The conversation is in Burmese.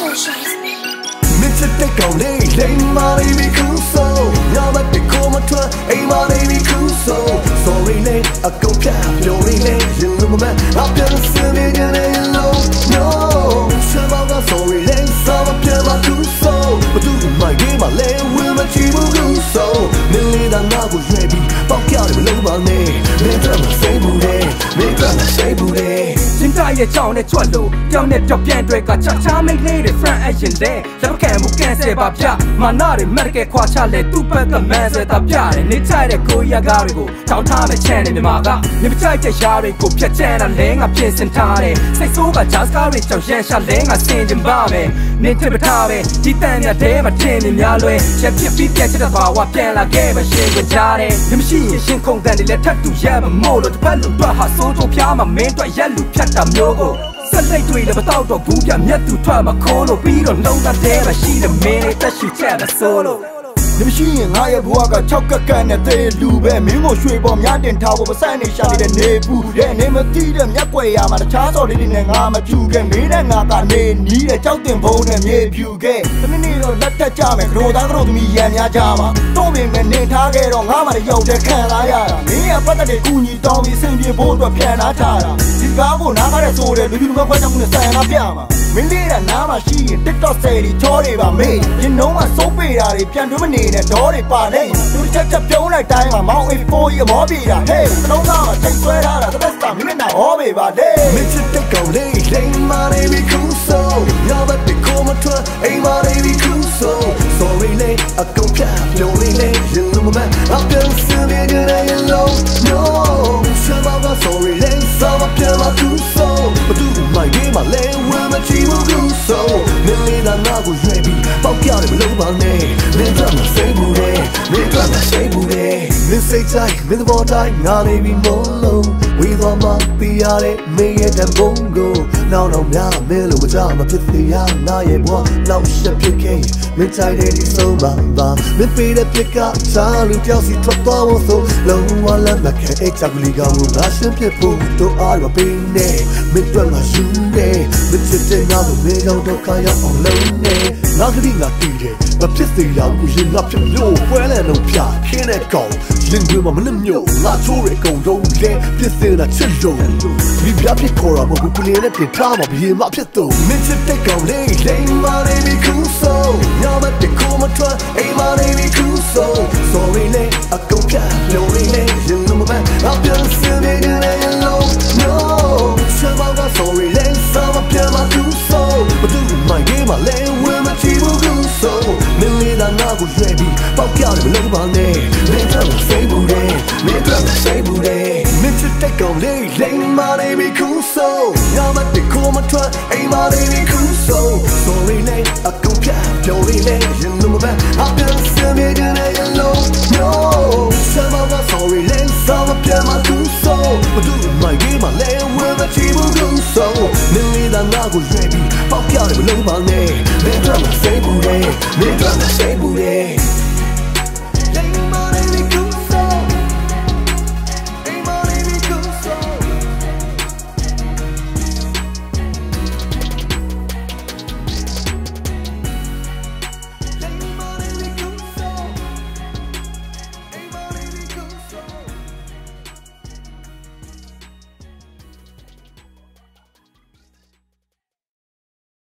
Mr. Take on it, let my baby come ရဲ့ကြောင်နဲ့ကြွက်လို့ကြောင်နဲ့တော့ပြန်တွေကချာချာမိတ်လေးတွေ friend အရင်လဲလက်ခံမှုကန်ဆယ်ပါပြမာနာတွေ medical ခွာချလဲသူ့ဘက်ကမန်ဆယ်တာပြတယ်နေချိုက်တဲ့ကိုရကားတွေကိုတောင်းထားမဲ့ channel မြန်မာကမြမချိုက်တဲ့ရှားတွေကိုဖြတ်ချမ်းတာလဲငါပြင်ဆင်ထားတယ်စိတ်ဆိုးက jazz ကားတွေကြောင့်ရန်ရှာလဲငါစင်ကြပါမယ်နေထစ်ပထားပဲဒီတန်မြတ်တဲမှာထင်နေများလွဲချက်ဖြစ်ပြီးပြက်ချက်တဲ့ဘာဝပြန်လာခဲ့မရှင်ကြကြတယ်မရှိရင်ရှင်ခုန်တဲ့လည်းထပ်တူရမမို့လို့တစ်ဖက်လူတော့ဟာစိုးချိုးဖျားမှာမင်းတို့ရက်လူဖြတ်တာမျိုးကိုဆက်လိုက်တွေလည်းမတော့တော့ဘူးပြမြတ်သူထွက်မခိုးလို့ပြီးတော့လုံးသားတဲမှာရှိတဲ့မင်းလေးတက်ရှိချက်မစိုးလို့ နေမရှိရင်ငါရဲ့ဘဝက6ကက်ကက်နဲ့သေးလူပဲမင်းကိုရွှေပေါ်များတင်ထားဖို့ပစံနေရှာနေတဲ့နေပူတဲ့နေမတိတဲ့မြက်ွယ်ရမှာတခြားစော်လေးတွေနဲ့ငါမဖြူခဲ့မင်းနဲ့ငါကနေနီးတဲ့ကြောက်တင်ဘုံနဲ့မြေဖြူခဲ့တမင်းနေတော့လက်တက်ကြမယ်ကရိုသားကရိုသမီးရံများကြမှာတော့ပင်နဲ့နေထားခဲ့တော့ငါမှလည်းရောက်တဲ့ခံလာရတာမင်းရဲ့ပတ်သက်တဲ့ကူညီတောင်းပြီးဆင်ပြေဖို့အတွက်ပြန်လာထားတာဒီကားကိုနားကားတဲ့ဆိုတဲ့လူလူကခွဲချမှုနဲ့ဆန်လာပြမှာ မင်းလေးကနားမှာရှိရင် TikTok ဆယ်ရီချောတွေပါမေးရင်တော့မှစိုးပေတာတွေပြန်တွင်းမနေနဲ့ဒေါ်တွေပါလေသူတစ်ချက်ချက်ပြုံးလိုက်တိုင်းမှာမောင်း A4 ရမောပြေတာဟေးစလုံးသားမှာချိန်ဆွဲထားတာတစ်သက်စာမင်းနဲ့ဟောပေပါလေမင်းချစ်တဲ့ကောင်လေးလိမ်မာနေပြီခုဆိုညဘက်တကိုမထွက်အိမ်မာနေပြီခုဆို sorry လေအကုန်ဖြတ်ပြောနေလေရင်လုံးမမအပြန်စနေကြတဲ့ yellow no မလုံးပါနဲ့မင်းတို့မစိဘူးလေမင်းတို့မစိဘူးလေ မင်းစိတ်တိုင်းမင်းသဘောတိုင်းငါနေပြီမို့လို့ဝေသွားမှပြရတဲ့မင်းရဲ့တဘုံကိုနောက်တော့များမင်းလို့မကြမဖြစ်သေးရငါရဲ့ဘဝနောက်ရှက်ဖြစ်ခဲ့မင်းတိုင်းတဲ့ဒီဆုံးပါပါမင်းပေးတဲ့ပြက်ကစားလူပြောက်စီထွက်သွားဖို့ဆိုလုံးဝလက်မခဲအိတ်ချက်ကလေးကငါရှင်းဖြစ်ဖို့တို့အားရပေးနေမင်းတို့ငါယူနေမချစ်တဲ့ငါကိုမင်းတို့တော့ခါရောက်အောင်လုံးနေငါကလေးငါတည်တယ်မဖြစ်သေးရဘူးရင်ငါဖြစ်လို့ပွဲလဲတော့ပြခင်းတဲ့ကောင်ရင်တွေမှာမနှမျိုးငါချိုးရကုန်တော့လေပြစ်စင်တာချစ်လို့ဒီပြဖြစ်ခေါ်တာမဟုတ်ဘူးကလေးနဲ့တင်ထားမှာဘယ်မှာဖြစ်တော့မင်းချစ်တဲ့ကောင်လေးလိမ်မာနေပြီခုဆိုညမတဲ့ကိုမထွက်အိမ်မာနေပြီခု လို့ပါလေမင်းတို့စိတ်ဘူးတယ်မင်းတို့စိတ်ဘူးတယ်မင်းတို့တက်ကောင်လေးလိမ်မာနေပြီခုဆိုညမတိခိုးမထွက်အိမ်မာနေပြီခုဆို Sorry နဲ့အကုန်ပြပြောရင်းနဲ့ရင်လုံးမပဲအပြန်စမြေကနေလုံး No ဆမဝါ Sorry နဲ့ဆမပြမခုဆိုမတူမိုင်းမလဲဝဲမချီဘူးခုဆိုနင်းလေးသားငါကိုရွေးပြီးပေါက်ပြတယ်မလုံးပါနဲ့မင်းတို့စိတ်ဘူးတယ်မင်းတို့စိတ်